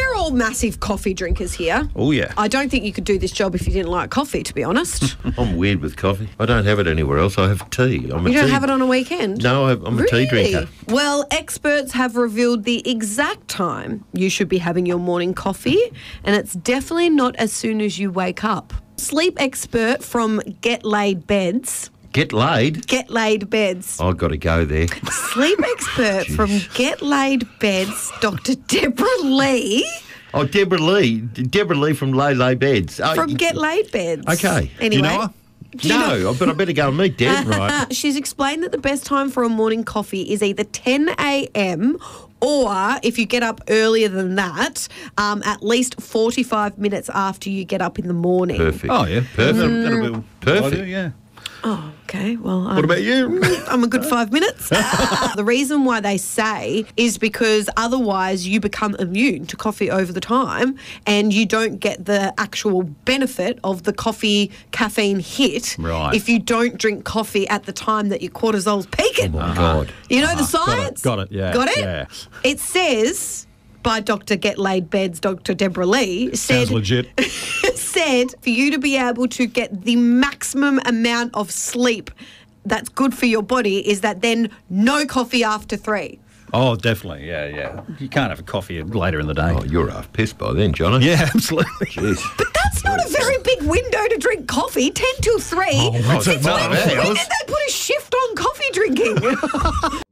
we're all massive coffee drinkers here. Oh, yeah. I don't think you could do this job if you didn't like coffee, to be honest. I'm weird with coffee. I don't have it anywhere else. I have tea. I'm a you don't tea- have it on a weekend? No, I- I'm a tea drinker. Well, experts have revealed the exact time you should be having your morning coffee, and it's definitely not as soon as you wake up. Sleep expert from Get Laid Beds. Get laid. Get Laid Beds. I've got to go there. Sleep expert from Get Laid Beds, Dr. Deborah Lee Oh, Deborah Lee. Deborah Lee from Lay Lay Beds. Oh, from Get Laid Beds. Okay. Anyway. Do you know her? No, but I better go and meet Deb. Right. She's explained that the best time for a morning coffee is either 10 a.m. or if you get up earlier than that, um, at least 45 minutes after you get up in the morning. Perfect. Oh, yeah. Perfect. That'll, that'll be Perfect. what I do, yeah. Oh, okay. Well, What about you? I'm a good five minutes. the reason why they say is because otherwise you become immune to coffee over the time and you don't get the actual benefit of the coffee caffeine hit Right. if you don't drink coffee at the time that your cortisol's peaking. Oh, my God. You know the Uh-huh. Got it, science? got it, yeah, Got it? yeah. It says by Dr. Get Laid Beds, Dr. Deborah Lee, said Sounds legit. said for you to be able to get the maximum amount of sleep that's good for your body is that then no coffee after three. Oh, definitely. Yeah, yeah. You can't have a coffee later in the day. Oh, you're half pissed by then, Johnny. Yeah, absolutely. Jeez. But that's not a very big window to drink coffee, 10 till 3. Oh, it's Since when, when did they put a shift on coffee drinking?